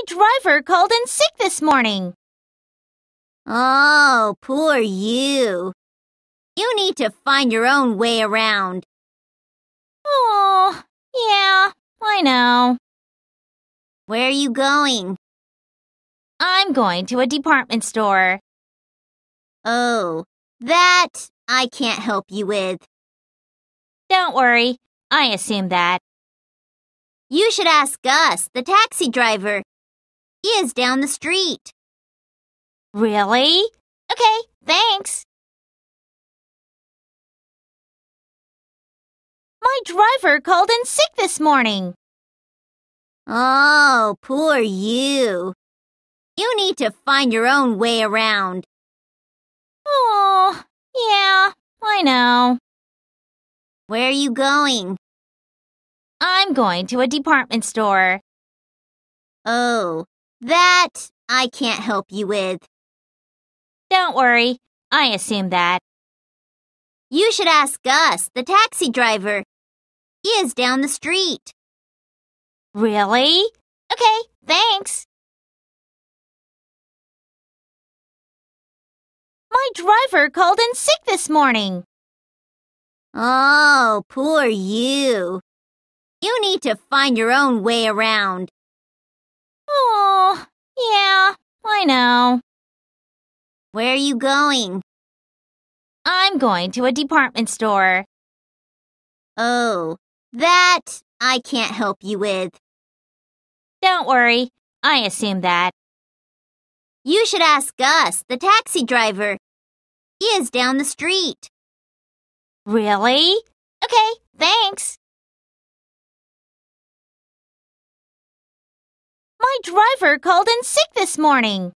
My driver called in sick this morning. Oh, poor you. You need to find your own way around. Oh, yeah, I know. Where are you going? I'm going to a department store. Oh, that I can't help you with. Don't worry, I assume that. You should ask Gus, the taxi driver. Is down the street. Really? Okay, thanks. My driver called in sick this morning. Oh, poor you. You need to find your own way around. Oh, yeah, I know. Where are you going? I'm going to a department store. Oh, that I can't help you with. Don't worry, I assume that. You should ask Gus, the taxi driver. He is down the street. Really? Okay, thanks. My driver called in sick this morning. Oh, poor you. You need to find your own way around. Yeah, I know. Where are you going? I'm going to a department store. Oh, that I can't help you with. Don't worry, I assume that. You should ask Gus, the taxi driver. He is down the street. Really? Okay, thanks. Driver called in sick this morning.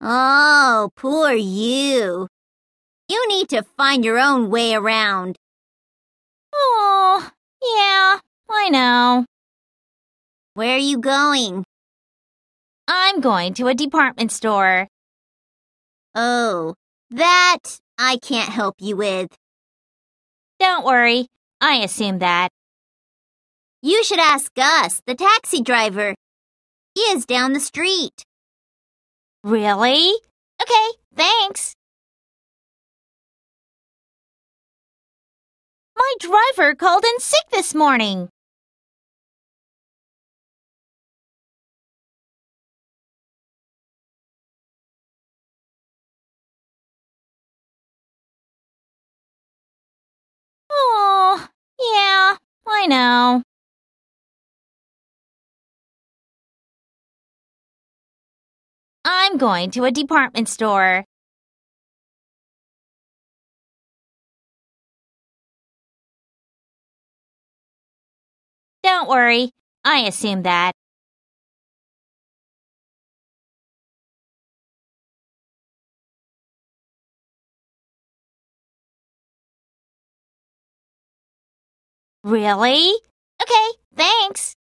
Oh, poor you. You need to find your own way around. Oh, yeah, I know. Where are you going? I'm going to a department store. Oh, that I can't help you with. Don't worry, I assume that. You should ask Gus, the taxi driver. Is down the street. Really? Okay, thanks. My driver called in sick this morning. Oh, yeah, I know. I'm going to a department store. Don't worry, I assume that. Really? Okay,